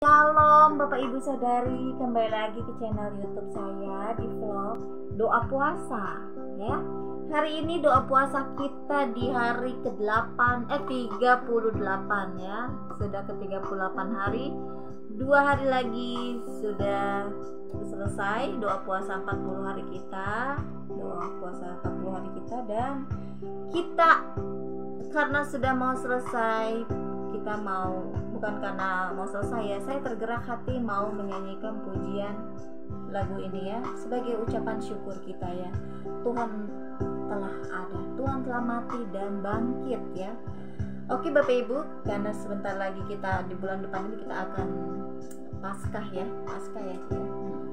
Shalom Bapak Ibu Saudari kembali lagi ke channel YouTube saya di vlog doa puasa ya. Hari ini doa puasa kita di hari ke-8 eh 38 ya. Sudah ke 38 hari. Dua hari lagi sudah selesai doa puasa 40 hari kita. Doa puasa 40 hari kita dan kita karena sudah mau selesai kita mau bukan karena mau selesai ya saya tergerak hati mau menyanyikan pujian lagu ini ya sebagai ucapan syukur kita ya. Tuhan telah ada Tuhan telah mati dan bangkit ya. Oke Bapak Ibu karena sebentar lagi kita di bulan depan ini kita akan Paskah ya Paskah ya, ya.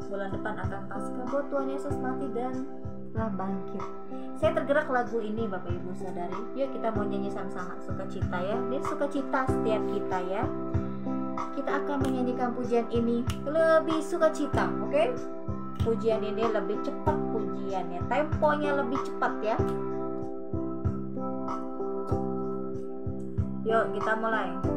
bulan depan akan Paskah. Bahwa Tuhan Yesus mati dan telah bangkit. Saya tergerak lagu ini Bapak Ibu Saudari. Yuk kita mau nyanyi sama-sama sukacita ya. Dia sukacita setiap kita ya. Kita akan menyanyikan pujian ini lebih sukacita, oke? Okay? Pujian ini lebih cepat pujiannya, temponya lebih cepat ya. Yuk kita mulai.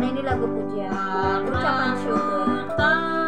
karena ini lagu pujian. Ucapan syukur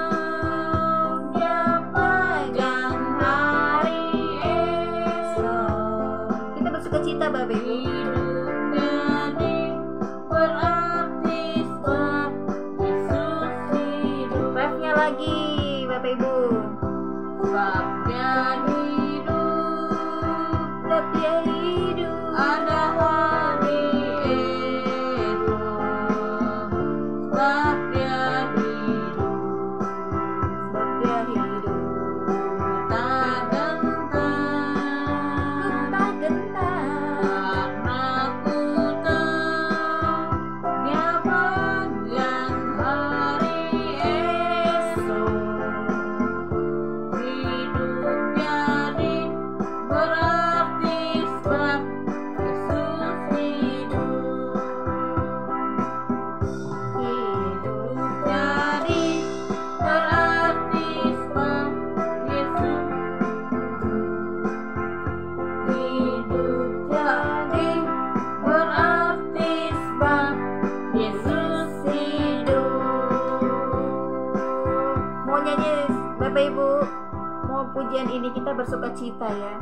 pujian ini kita bersuka cita ya.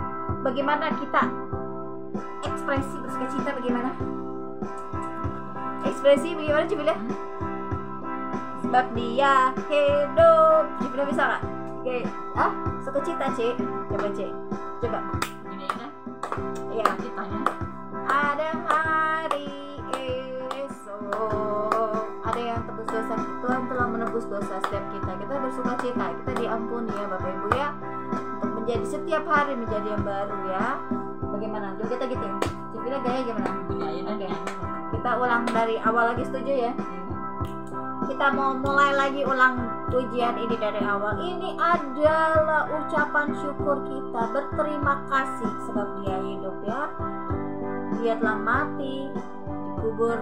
Bagaimana kita ekspresi bersuka cita bagaimana? Ekspresi bagaimana lihat sebab dia hidup. Coba bisa nggak? Oke. Ah suka cita cik? Coba cik. Coba. Ini kan ya. Ada hari esok. Ada yang tebus dosa Tuhan telah menebus dosa setiap kita. Kita bersuka cita. Kita diampuni ya Bapak Ibu ya menjadi setiap hari menjadi yang baru ya. Bagaimana? Coba kita gitu Cipila gaya gimana? Oke. nyanyi. kita ulang dari awal lagi setuju ya? Kita mau mulai lagi ulang pujian ini dari awal. Ini adalah ucapan syukur kita berterima kasih sebab dia hidup ya. Dia telah mati dikubur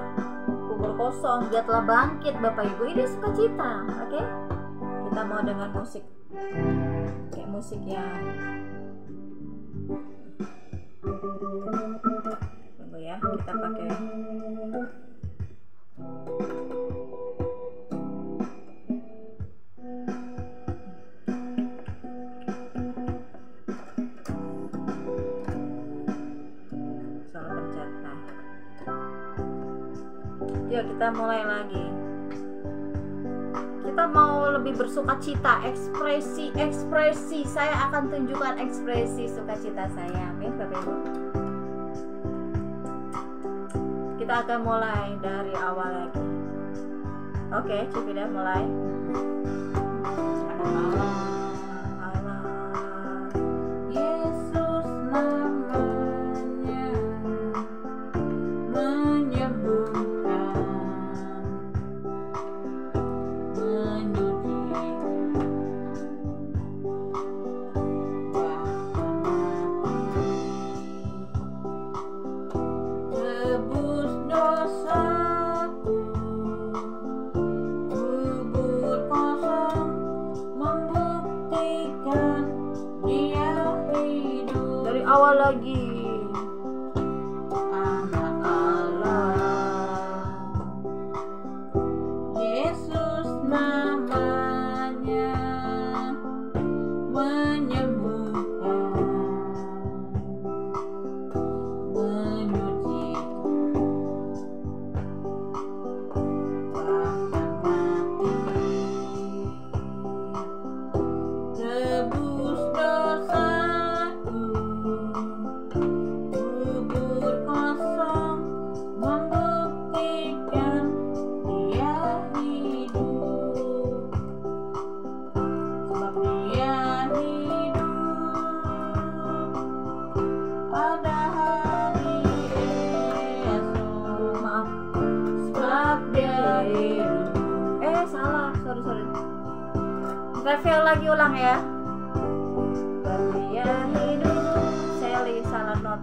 kubur kosong. Dia telah bangkit bapak ibu. Ini sukacita oke? Kita mau dengan musik kayak musik yang tunggu ya kita pakai. Nah. Yuk kita mulai lagi kita mau lebih bersuka cita ekspresi ekspresi. Saya akan tunjukkan ekspresi sukacita saya. Amin bapak ibu. Kita akan mulai dari awal lagi. Oke Cipida mulai Revel lagi ulang ya. Dia hidup saya lagi salah not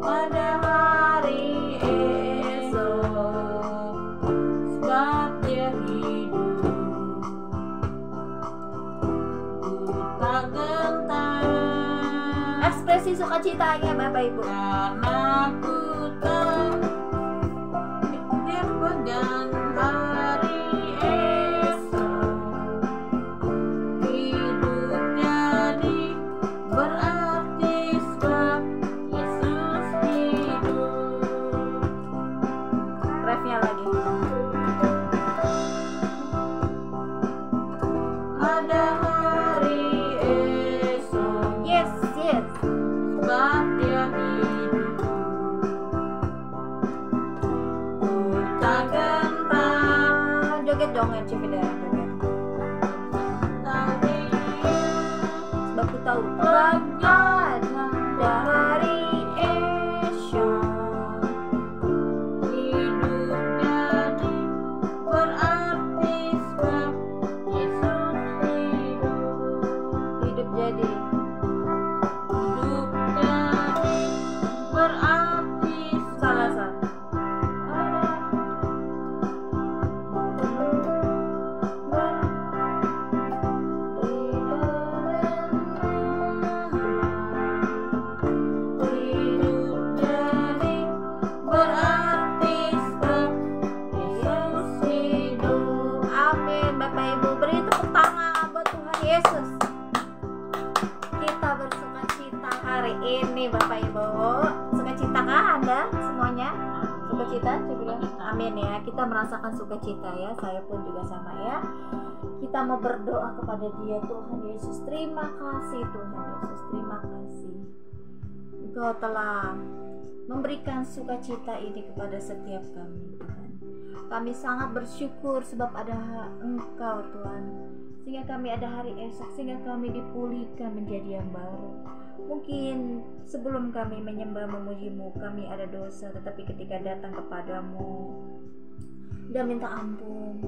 pada hari esok sebab dia hidup. Ku tak gentar. Ekspresi sukacitanya bapak ibu? Karena ku pada hari esok. Yes yes. Sebab dia hidup. Ku takkan tak joget dong ya cipin merasakan sukacita ya saya pun juga sama ya. Kita mau berdoa kepada dia Tuhan Yesus terima kasih Tuhan Yesus terima kasih. Engkau telah memberikan sukacita ini kepada setiap kami Tuhan. Kami sangat bersyukur sebab ada Engkau Tuhan. Sehingga kami ada hari esok sehingga kami dipulihkan menjadi yang baru. Mungkin sebelum kami menyembah memujimu kami ada dosa tetapi ketika datang kepadamu dan minta ampun.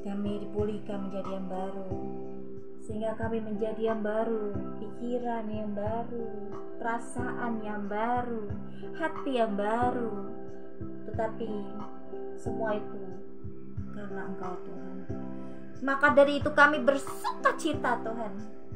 Kami dipulihkan menjadi yang baru. Sehingga kami menjadi yang baru pikiran yang baru perasaan yang baru hati yang baru. Tetapi semua itu karena engkau Tuhan. Maka dari itu kami bersuka cita Tuhan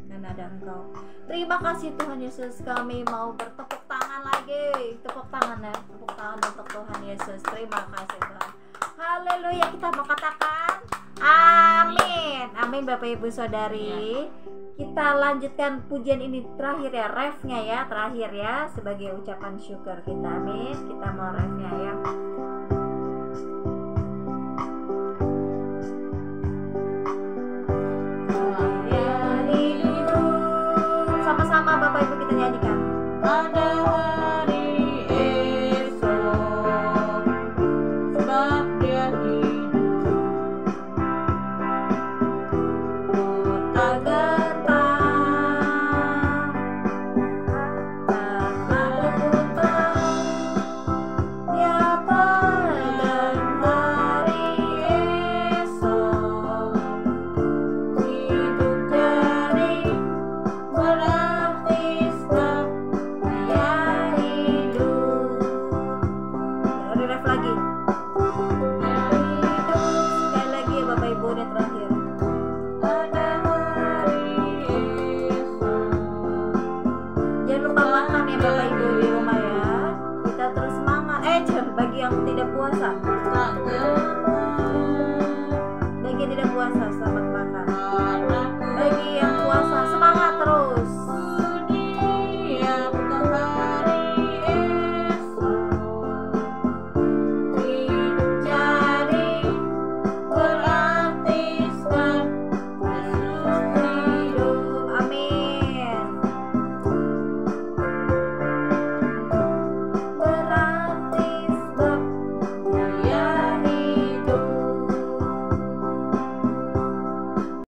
karena ada engkau. Terima kasih Tuhan Yesus. Kami mau bertepuk tangan lagi. Tepuk tangan ya. Tepuk tangan untuk Tuhan Yesus. Terima kasih Tuhan Haleluya kita mau katakan Amin. Amin Bapak Ibu Saudari. Kita lanjutkan pujian ini terakhir ya refnya ya terakhir ya sebagai ucapan syukur kita. Amin kita mau refnya ya. Sama-sama Bapak Ibu kita nyanyikan. Pada Sebab dia